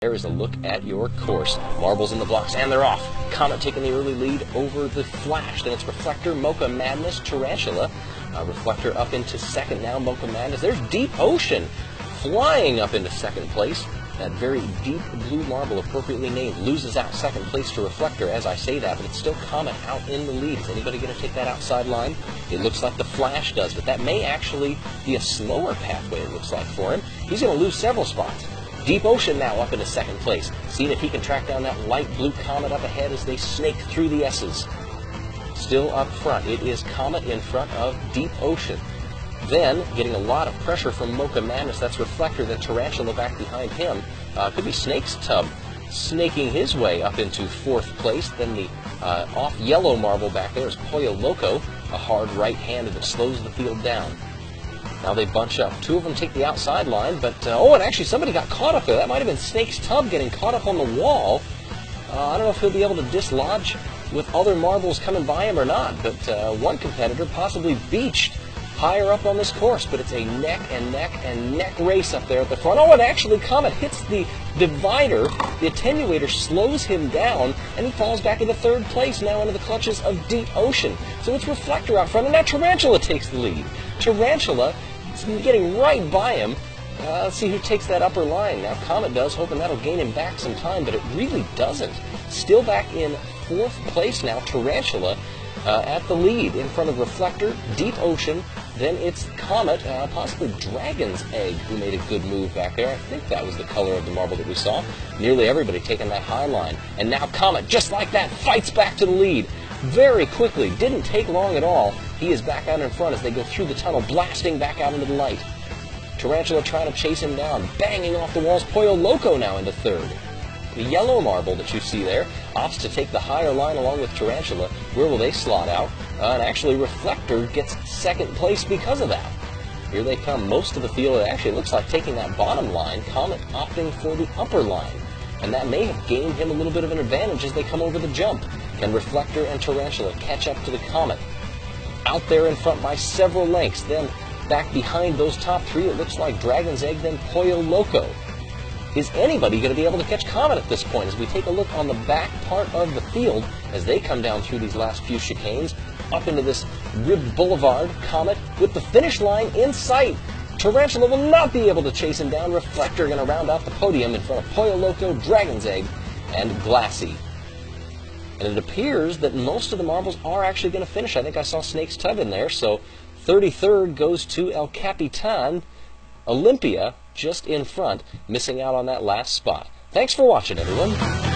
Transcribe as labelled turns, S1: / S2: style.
S1: There is a look at your course. Marbles in the blocks, and they're off. Comet taking the early lead over the Flash. Then it's Reflector, Mocha Madness, Tarantula. Uh, Reflector up into second now, Mocha Madness. There's Deep Ocean flying up into second place. That very deep blue marble, appropriately named, loses out second place to Reflector as I say that, but it's still Comet out in the lead. Is anybody going to take that outside line? It looks like the Flash does, but that may actually be a slower pathway, it looks like, for him. He's going to lose several spots. Deep Ocean now up into second place, seeing if he can track down that light blue Comet up ahead as they snake through the S's. Still up front, it is Comet in front of Deep Ocean. Then, getting a lot of pressure from Mocha Madness, that's Reflector, then Tarantula back behind him. Uh, could be Snake's Tub snaking his way up into fourth place. Then the uh, off yellow marble back there is Pollo Loco, a hard right-handed that slows the field down. Now they bunch up. Two of them take the outside line, but uh, oh, and actually somebody got caught up there. That might have been Snake's Tub getting caught up on the wall. Uh, I don't know if he'll be able to dislodge with other marbles coming by him or not, but uh, one competitor possibly beached higher up on this course, but it's a neck and neck and neck race up there at the front. Oh, and actually Comet hits the divider. The attenuator slows him down, and he falls back into third place now into the clutches of Deep Ocean. So it's Reflector out front, and now Tarantula takes the lead. Tarantula getting right by him. Uh, let's see who takes that upper line. Now Comet does, hoping that'll gain him back some time, but it really doesn't. Still back in fourth place now, Tarantula uh, at the lead in front of Reflector, Deep Ocean, then it's Comet, uh, possibly Dragon's Egg, who made a good move back there. I think that was the color of the marble that we saw. Nearly everybody taking that high line. And now Comet, just like that, fights back to the lead very quickly. Didn't take long at all. He is back out in front as they go through the tunnel, blasting back out into the light. Tarantula trying to chase him down, banging off the walls. Pollo Loco now into third. The yellow marble that you see there opts to take the higher line along with Tarantula. Where will they slot out? Uh, and actually, Reflector gets second place because of that. Here they come. Most of the field actually looks like taking that bottom line. Comet opting for the upper line. And that may have gained him a little bit of an advantage as they come over the jump. Can Reflector and Tarantula catch up to the Comet? Out there in front by several lengths. Then back behind those top three, it looks like Dragon's Egg, then Pollo Loco. Is anybody going to be able to catch Comet at this point as we take a look on the back part of the field as they come down through these last few chicanes up into this ribbed boulevard, Comet, with the finish line in sight. Tarantula will not be able to chase him down. Reflector going to round off the podium in front of Pollo Loco, Dragon's Egg, and Glassy. And it appears that most of the marbles are actually going to finish. I think I saw Snake's Tub in there. So 33rd goes to El Capitan. Olympia just in front, missing out on that last spot. Thanks for watching, everyone.